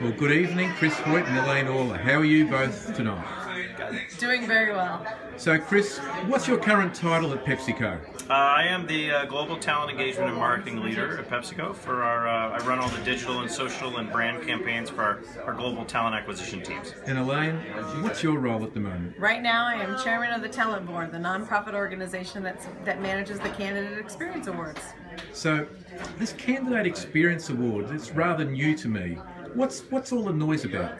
Well, good evening, Chris Hoyt and Elaine Orler. How are you both tonight? Doing very well. So, Chris, what's your current title at PepsiCo? Uh, I am the uh, global talent engagement and marketing leader at PepsiCo. For our, uh, I run all the digital and social and brand campaigns for our, our global talent acquisition teams. And Elaine, what's your role at the moment? Right now, I am chairman of the Talent Board, the nonprofit organization that's, that manages the Candidate Experience Awards. So, this Candidate Experience Award, it's rather new to me. What's what's all the noise about?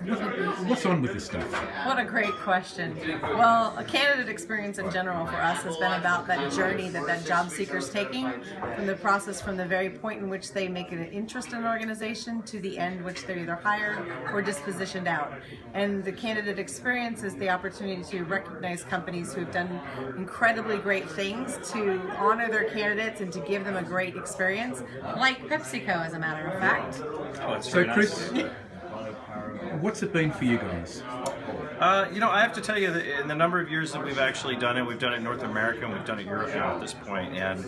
What's on with this stuff? What a great question. Well, a candidate experience in general for us has been about that journey that that job seeker's taking from the process from the very point in which they make an interest in an organization to the end which they're either hired or dispositioned out. And the candidate experience is the opportunity to recognize companies who have done incredibly great things to honor their candidates and to give them a great experience, like PepsiCo, as a matter of fact. Oh, So, Chris, what's it been for you guys? Uh, you know, I have to tell you that in the number of years that we've actually done it, we've done it in North America and we've done it Europe now at this point, and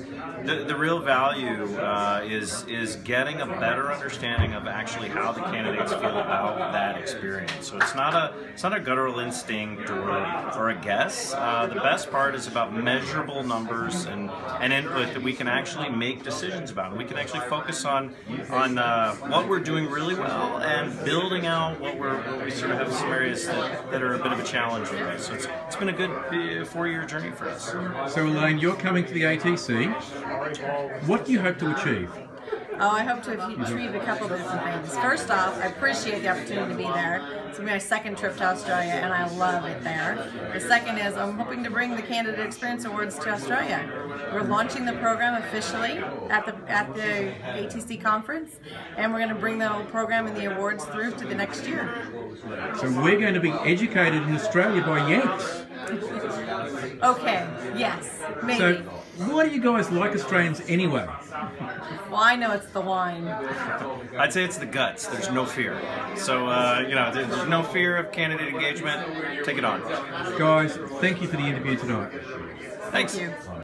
the, the real value uh, is is getting a better understanding of actually how the candidates feel about that experience. So it's not a it's not a guttural instinct or or a guess. Uh, the best part is about measurable numbers and, and input that we can actually make decisions about. We can actually focus on on uh, what we're doing really well and building out what we're what we sort of have some areas that, that are a bit of a challenge for us. So it's, it's been a good uh, four-year journey for us. So, Elaine, you're coming to the ATC. What do you hope to achieve? Oh, I hope to have achieve a couple of different things. First off, I appreciate the opportunity to be there. It's gonna be my second trip to Australia, and I love it there. The second is I'm hoping to bring the Candidate Experience Awards to Australia. We're launching the program officially at the at the ATC conference, and we're going to bring the whole program and the awards through to the next year. So, we're going to be educated in Australia by Yanks. Okay, yes, maybe. So, why do you guys like Australians anyway? well, I know it's the wine. I'd say it's the guts. There's no fear. So, uh, you know, there's no fear of candidate engagement. Take it on. Guys, thank you for the interview tonight. Thanks. Thank you.